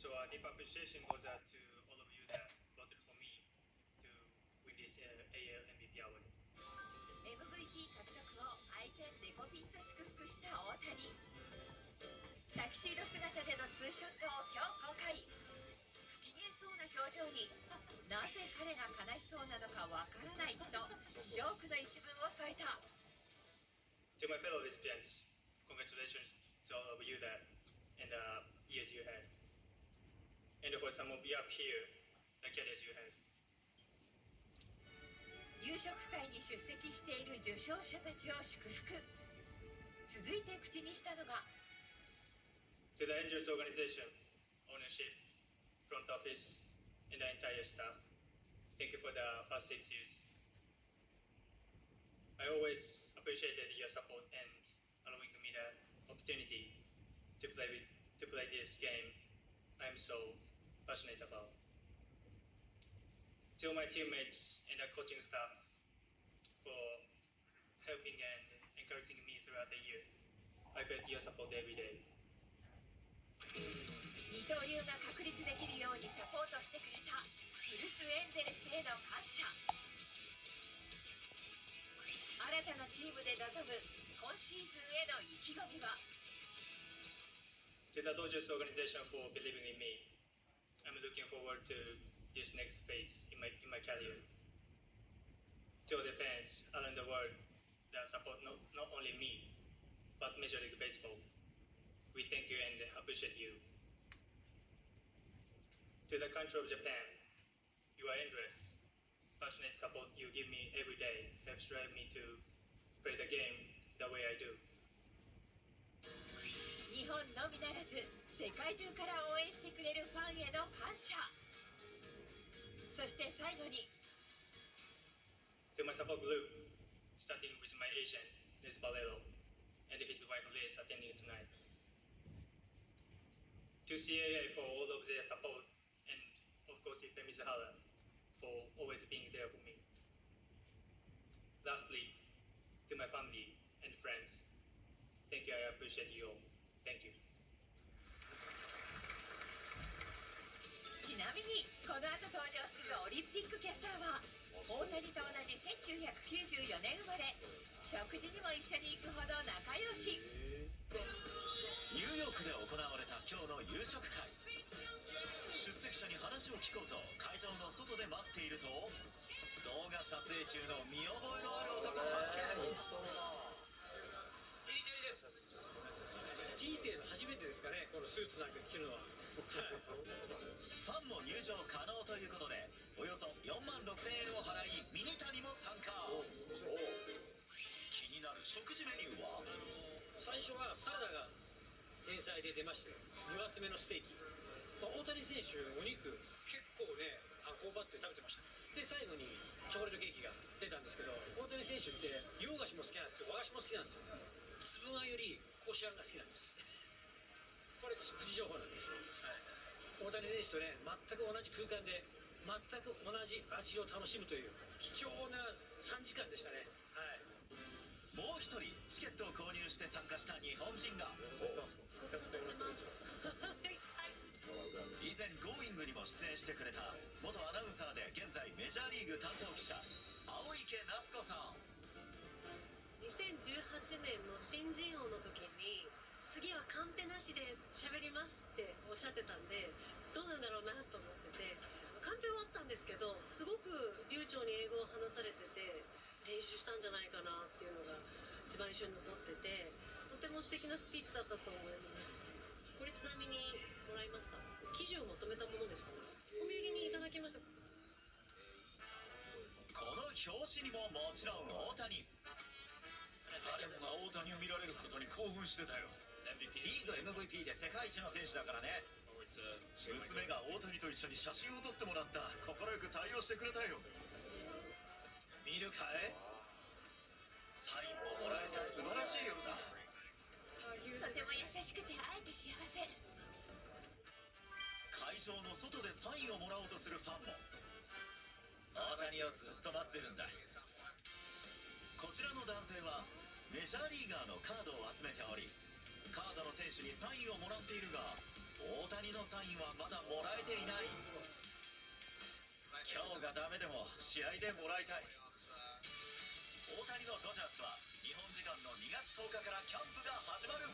So uh, deep appreciation goes out to all of you that voted for me to win this uh, AL MVP award. MVP 獲得を愛犬デコピンと祝福した大谷タキシード姿でのツーショットを今日公開不機嫌そうな表情になぜ彼が悲しそうなのかわからないとジョークの一文を添えた To my fellow recipients, congratulations to all of you that and the years you had. And for some of you up here, the careers you had. 夕食会に出席している受賞者たちを祝福続いて口にしたのが To the Angels organization, ownership, front office, and the entire staff, thank you for the past six years. I always appreciated your support and allowing me the opportunity to play with to play this game I'm so passionate about. To my teammates and the coaching staff for helping and encouraging me throughout the year. I felt your support every day. 二刀流が確立できるようにサポートしてくれた古巣エンゼルスへの感謝新たなチームで臨む今シーズンへの意気込みは To the Dodgers organization for believing in me. I'm looking forward to this next phase in my in my career. To the fans around the world that support not, not only me, but Major League Baseball. We thank you and appreciate you. To the country of Japan, you are endless. Passionate support you give me every day helps drive me to play the game the way I do. 本のみならず世界中から応援してくれるファンへの感謝そして最後に To my support group, starting with my agent, Liz Valero, and his wife Liz attending tonight. To CAA for all of their support, and of course, Ipe Mizuhara for always being there for me. Lastly, to my family and friends, thank you, I appreciate you all. Thank you. ちなみにこの後登場するオリンピックキャスターは大谷と同じ1994年生まれ。食事にも一緒に行くほど仲良し。ニューヨークで行われた今日の夕食会。出席者に話を聞こうと会場の外で待っていると動画撮影中の見覚えのある男を発見。ですかね。このスーツなんか着るのは。はい。ファンも入場可能ということでおよそ4万6000円を払いミニタニも参加。気になる食事メニューは？最初はサラダが前菜で出まして分厚めのステーキ、まあ、大谷選手お肉結構ねあ頬張って食べてました。で最後にチョコレートケーキが出たんですけど大谷選手って洋菓子も好きなんですよ。和菓子も好きなんですよ。粒あんよりこしあんが好きなんですこれプチ情報なんですよ、はい、大谷選手とね全く同じ空間で全く同じ味を楽しむという貴重な3時間でしたね。はい。もう一人チケットを購入して参加した日本人が。以前「Going」にも出演してくれた元アナウンサーで現在メジャーリーグ担当記者青池夏子さん。2018年の新人王の時に次はカンペなしで喋りますっておっしゃってたんでどうなんだろうなと思っててカンペはあったんですけどすごく流暢に英語を話されてて練習したんじゃないかなっていうのが一番印象に残っててとても素敵なスピーチだったと思います。これちなみにもらいました？記事をまとめたものですかね？お土産にいただきました。この表紙にももちろん大谷。誰もが大谷を見られることに興奮してたよ。リーグ MVP で世界一の選手だからね。娘が大谷と一緒に写真を撮ってもらった。快く対応してくれたよ。見るかい？サインももらえて素晴らしいようだ。とても優しくて会えて幸せ。会場の外でサインをもらおうとするファンも。大谷をずっと待ってるんだ。こちらの男性はメジャーリーガーのカードを集めておりカードの選手にサインをもらっているが大谷のサインはまだもらえていない。今日がダメでも試合でもらいたい。大谷のドジャースは日本時間の2月10日からキャンプが始まる。